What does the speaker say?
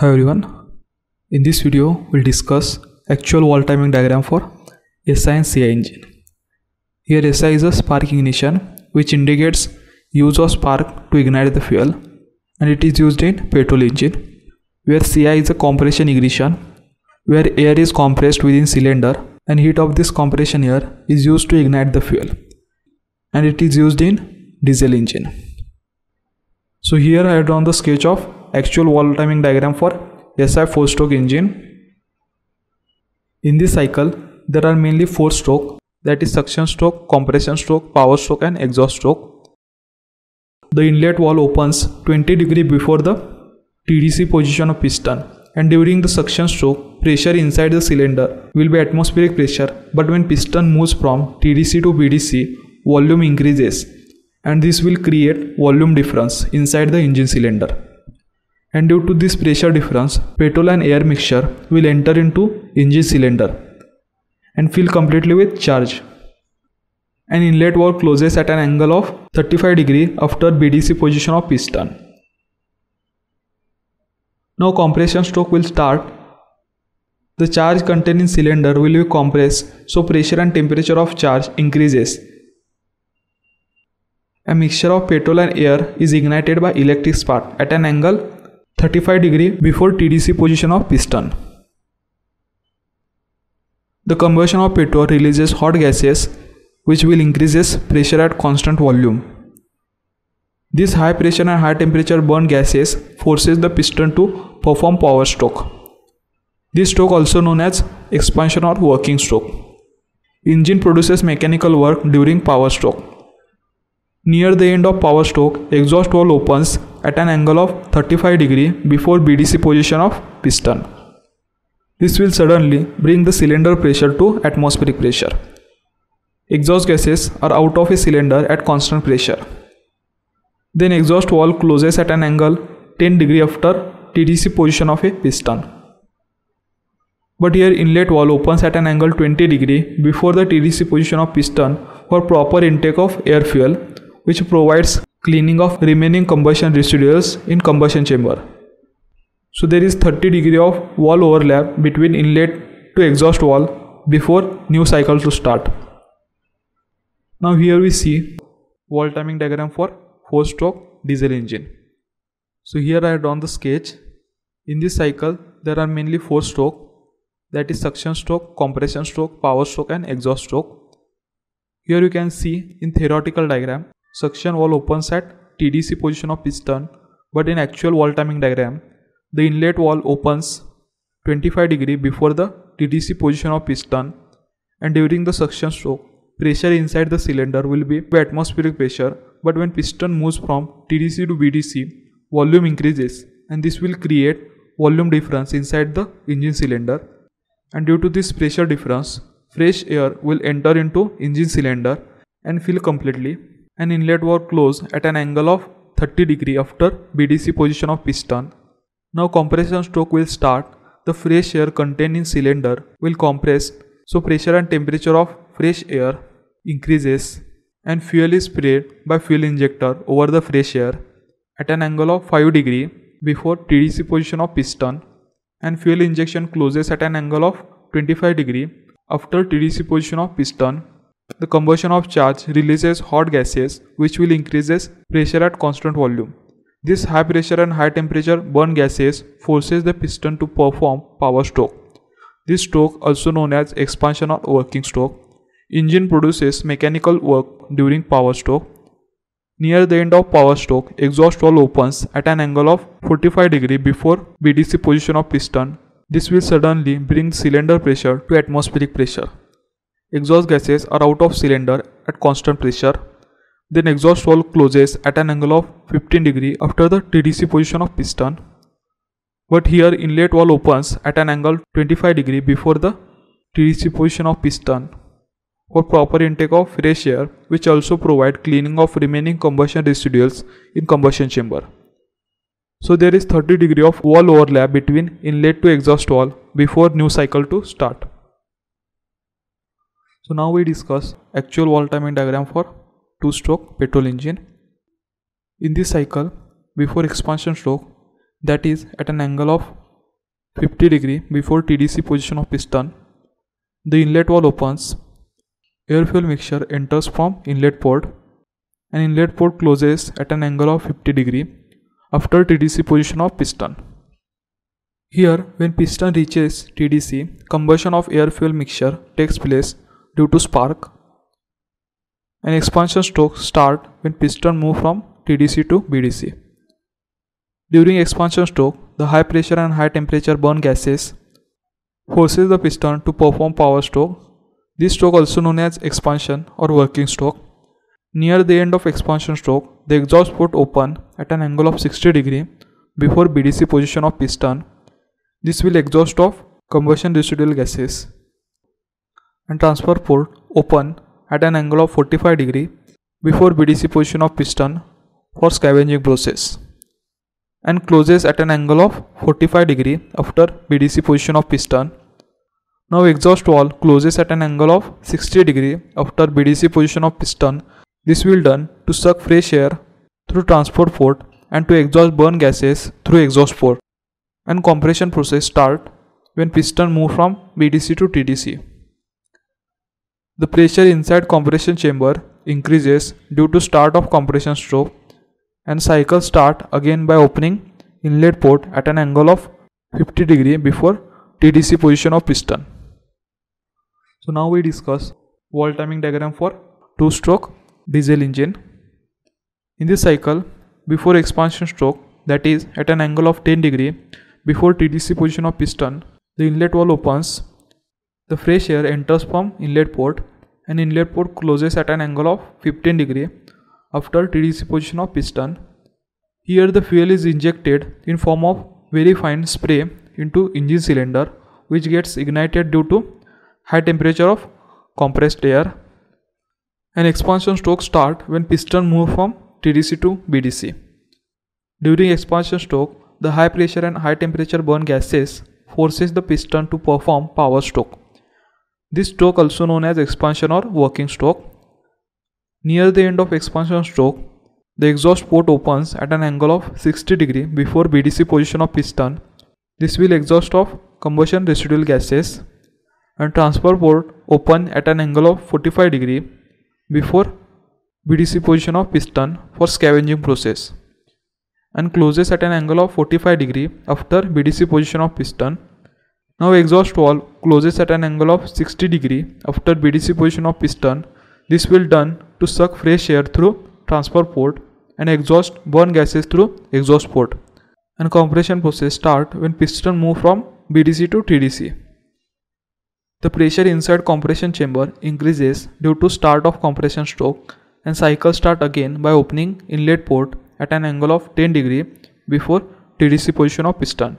Hi everyone. In this video, we'll discuss actual valve timing diagram for SI and CI engine. Here SI is a spark ignition which indicates use of spark to ignite the fuel and it is used in petrol engine where CI is a compression ignition where air is compressed within cylinder and heat of this compression air is used to ignite the fuel and it is used in diesel engine. So here I have drawn the sketch of actual valve timing diagram for SI 4 stroke engine. In this cycle, there are mainly 4 stroke that is suction stroke, compression stroke, power stroke and exhaust stroke. The inlet valve opens 20 degree before the TDC position of piston and during the suction stroke, pressure inside the cylinder will be atmospheric pressure but when piston moves from TDC to BDC, volume increases and this will create volume difference inside the engine cylinder. And due to this pressure difference, petrol and air mixture will enter into engine cylinder and fill completely with charge. An inlet valve closes at an angle of 35 degree after BDC position of piston. Now compression stroke will start. The charge contained in cylinder will be compressed so pressure and temperature of charge increases a mixture of petrol and air is ignited by electric spark at an angle 35 degree before TDC position of piston. The combustion of petrol releases hot gases which will increases pressure at constant volume. This high pressure and high temperature burn gases forces the piston to perform power stroke. This stroke also known as expansion or working stroke. Engine produces mechanical work during power stroke. Near the end of power stroke, exhaust valve opens at an angle of 35 degree before BDC position of piston. This will suddenly bring the cylinder pressure to atmospheric pressure. Exhaust gases are out of a cylinder at constant pressure. Then exhaust valve closes at an angle 10 degree after TDC position of a piston. But here inlet valve opens at an angle 20 degree before the TDC position of piston for proper intake of air fuel which provides cleaning of remaining combustion residuals in combustion chamber. So there is 30 degree of valve overlap between inlet to exhaust valve before new cycle to start. Now here we see valve timing diagram for 4 stroke diesel engine. So here I have drawn the sketch. In this cycle there are mainly 4 stroke that is suction stroke, compression stroke, power stroke and exhaust stroke. Here you can see in theoretical diagram Suction valve opens at TDC position of piston but in actual valve timing diagram the inlet valve opens 25 degree before the TDC position of piston and during the suction stroke pressure inside the cylinder will be atmospheric pressure but when piston moves from TDC to BDC volume increases and this will create volume difference inside the engine cylinder. And due to this pressure difference fresh air will enter into engine cylinder and fill completely an inlet valve close at an angle of 30 degree after BDC position of piston. Now compression stroke will start. The fresh air contained in cylinder will compress so pressure and temperature of fresh air increases and fuel is sprayed by fuel injector over the fresh air at an angle of 5 degree before TDC position of piston and fuel injection closes at an angle of 25 degree after TDC position of piston the combustion of charge releases hot gases which will increases pressure at constant volume. This high pressure and high temperature burn gases forces the piston to perform power stroke. This stroke also known as expansion or working stroke. Engine produces mechanical work during power stroke. Near the end of power stroke, exhaust valve opens at an angle of 45 degree before BDC position of piston. This will suddenly bring cylinder pressure to atmospheric pressure. Exhaust gases are out of cylinder at constant pressure. Then exhaust valve closes at an angle of 15 degree after the TDC position of piston. But here inlet valve opens at an angle 25 degree before the TDC position of piston for proper intake of fresh air which also provide cleaning of remaining combustion residuals in combustion chamber. So there is 30 degree of valve overlap between inlet to exhaust valve before new cycle to start. So now we discuss actual valve timing diagram for two stroke petrol engine. In this cycle before expansion stroke that is at an angle of 50 degree before TDC position of piston. The inlet valve opens. Air fuel mixture enters from inlet port and inlet port closes at an angle of 50 degree after TDC position of piston. Here, when piston reaches TDC, combustion of air fuel mixture takes place due to spark. An expansion stroke start when piston move from TDC to BDC. During expansion stroke, the high pressure and high temperature burn gases forces the piston to perform power stroke. This stroke also known as expansion or working stroke. Near the end of expansion stroke, the exhaust port open at an angle of 60 degree before BDC position of piston. This will exhaust of combustion residual gases. And transfer port open at an angle of 45 degree before BDC position of piston for scavenging process and closes at an angle of 45 degree after BDC position of piston. Now exhaust valve closes at an angle of 60 degree after BDC position of piston. This will done to suck fresh air through transfer port and to exhaust burn gases through exhaust port. And compression process start when piston move from BDC to TDC. The pressure inside compression chamber increases due to start of compression stroke and cycle start again by opening inlet port at an angle of 50 degree before TDC position of piston. So now we discuss valve timing diagram for two stroke diesel engine. In this cycle before expansion stroke that is at an angle of 10 degree before TDC position of piston the inlet valve opens the fresh air enters from inlet port and inlet port closes at an angle of 15 degree after TDC position of piston. Here the fuel is injected in form of very fine spray into engine cylinder which gets ignited due to high temperature of compressed air. An expansion stroke start when piston move from TDC to BDC. During expansion stroke, the high pressure and high temperature burn gases forces the piston to perform power stroke. This stroke also known as expansion or working stroke Near the end of expansion stroke, the exhaust port opens at an angle of 60 degree before BDC position of piston. This will exhaust of combustion residual gases and transfer port open at an angle of 45 degree before BDC position of piston for scavenging process and closes at an angle of 45 degree after BDC position of piston. Now exhaust valve closes at an angle of 60 degree after BDC position of piston this will done to suck fresh air through transfer port and exhaust burn gases through exhaust port. And compression process start when piston move from BDC to TDC. The pressure inside compression chamber increases due to start of compression stroke and cycle start again by opening inlet port at an angle of 10 degree before TDC position of piston.